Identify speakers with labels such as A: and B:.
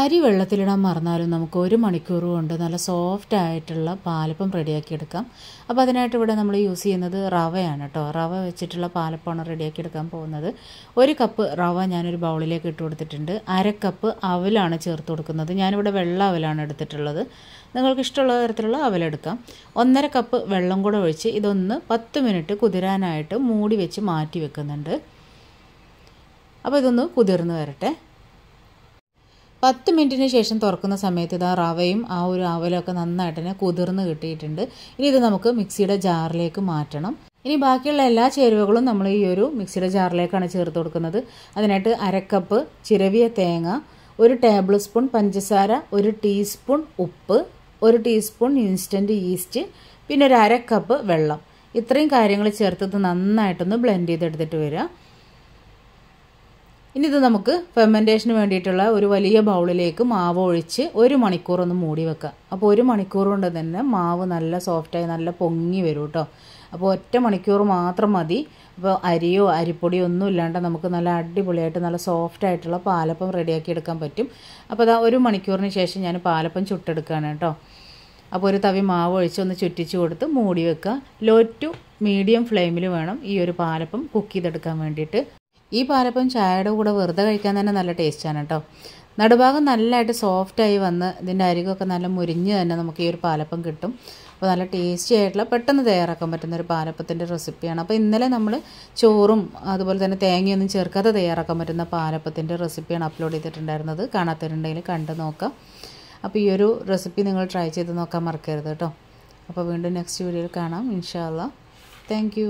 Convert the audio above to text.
A: അരി വെള്ളത്തിലിടാൻ മറന്നാലും നമുക്ക് ഒരു മണിക്കൂർ കൊണ്ട് നല്ല സോഫ്റ്റ് ആയിട്ടുള്ള പാലപ്പം റെഡിയാക്കി എടുക്കാം. അപ്പോൾ അതിനായിട്ട് ഇവിടെ നമ്മൾ യൂസ് ചെയ്യുന്നത് റവയാണ് കേട്ടോ റവ വെച്ചിട്ടുള്ള പാലപ്പമാണ് റെഡിയാക്കി എടുക്കാൻ പോകുന്നത്. ഒരു കപ്പ് റവ ഞാനൊരു ബൗളിലേക്ക് ഇട്ട് കൊടുത്തിട്ടുണ്ട്. അര കപ്പ് അവലാണ് ചേർത്ത് കൊടുക്കുന്നത്. ഞാനിവിടെ വെള്ള അവലാണ് എടുത്തിട്ടുള്ളത്. നിങ്ങൾക്ക് ഇഷ്ടമുള്ള തരത്തിലുള്ള അവലെടുക്കാം ഒന്നര കപ്പ് വെള്ളം കൂടെ ഒഴിച്ച് ഇതൊന്ന് പത്ത് മിനിറ്റ് കുതിരാനായിട്ട് മൂടി വെച്ച് മാറ്റി വെക്കുന്നുണ്ട്. അപ്പോൾ ഇതൊന്ന് കുതിർന്ന് വരട്ടെ. പത്ത് മിനിറ്റിന് ശേഷം തുറക്കുന്ന സമയത്ത് ഇതാ റവയും ആ ഒരു അവലൊക്കെ നന്നായിട്ട് തന്നെ കുതിർന്ന് കിട്ടിയിട്ടുണ്ട്. ഇനി ഇത് നമുക്ക് മിക്സിയുടെ ജാറിലേക്ക് മാറ്റണം. ഇനി ബാക്കിയുള്ള എല്ലാ ചേരുവകളും നമ്മൾ ഈ ഒരു മിക്സിയുടെ ജാറിലേക്കാണ് ചേർത്ത് കൊടുക്കുന്നത്. അതിനായിട്ട് അരക്കപ്പ് ചിരവിയ തേങ്ങ ഒരു ടേബിൾ സ്പൂൺ പഞ്ചസാര ഒരു ടീസ്പൂൺ ഉപ്പ് ഒരു ടീസ്പൂൺ ഇൻസ്റ്റന്റ് ഈസ്റ്റ് പിന്നെ ഒരു അര കപ്പ് വെള്ളം. ഇത്രയും കാര്യങ്ങൾ ചേർത്തത് നന്നായിട്ടൊന്ന് ബ്ലെൻഡ് ചെയ്തെടുത്തിട്ട് വരിക. ഇനി ഇത് നമുക്ക് ഫെർമെന്റേഷന് വേണ്ടിയിട്ടുള്ള ഒരു വലിയ ബൗളിലേക്ക് മാവ് ഒഴിച്ച് ഒരു മണിക്കൂർ ഒന്ന് മൂടി വെക്കുക അപ്പോൾ ഒരു മണിക്കൂർ കൊണ്ട് തന്നെ മാവ് നല്ല സോഫ്റ്റായി നല്ല പൊങ്ങി വരും കേട്ടോ അപ്പോൾ ഒറ്റ മണിക്കൂർ മാത്രം മതി. അപ്പോൾ അരിയോ അരിപ്പൊടിയോ ഒന്നും ഇല്ലാണ്ട് നമുക്ക് നല്ല അടിപൊളിയായിട്ട് നല്ല സോഫ്റ്റ് ആയിട്ടുള്ള പാലപ്പം റെഡിയാക്കി എടുക്കാൻ പറ്റും. അപ്പോൾ അതാ ഒരു മണിക്കൂറിന് ശേഷം ഞാൻ പാലപ്പം ചുട്ടെടുക്കുകയാണ് കേട്ടോ അപ്പോൾ ഒരു തവി മാവ് ഒഴിച്ച് ഒന്ന് ചുറ്റിച്ച് കൊടുത്ത് മൂടി വെക്കുക ലോ ടു മീഡിയം ഫ്ലെയിമിൽ വേണം ഈ ഒരു പാലപ്പം കുക്ക് ചെയ്തെടുക്കാൻ വേണ്ടിയിട്ട്. ഈ പാലപ്പം ചായയുടെ കൂടെ വെറുതെ കഴിക്കാൻ തന്നെ നല്ല ടേസ്റ്റാണ് കേട്ടോ. നടുഭാഗം നല്ലതായിട്ട് സോഫ്റ്റായി വന്ന് ഇതിന്റെ അരികൊക്കെ നല്ല മുരിഞ്ഞ് തന്നെ നമുക്ക് ഈ ഒരു പാലപ്പം കിട്ടും. അപ്പോൾ നല്ല ടേസ്റ്റി ആയിട്ടുള്ള പെട്ടെന്ന് തയ്യാറാക്കാൻ പറ്റുന്ന ഒരു പാലപ്പത്തിന്റെ റെസിപ്പിയാണ് അപ്പോൾ ഇന്നലെ നമ്മൾ ചോറും അതുപോലെ തന്നെ തേങ്ങയൊന്നും ചേർക്കാതെ തയ്യാറാക്കാൻ പറ്റുന്ന പാലപ്പത്തിന്റെ റെസിപ്പിയാണ് അപ്ലോഡ് ചെയ്തിട്ടുണ്ടായിരുന്നത്. കാണാത്തവരുണ്ടെങ്കിൽ കണ്ടു നോക്കാം. അപ്പോൾ ഈ ഒരു റെസിപ്പി നിങ്ങൾ ട്രൈ ചെയ്ത് നോക്കാൻ മറക്കരുത് കേട്ടോ. അപ്പോൾ വീണ്ടും നെക്സ്റ്റ് വീഡിയോയിൽ കാണാം. ഇൻഷാല്ല താങ്ക്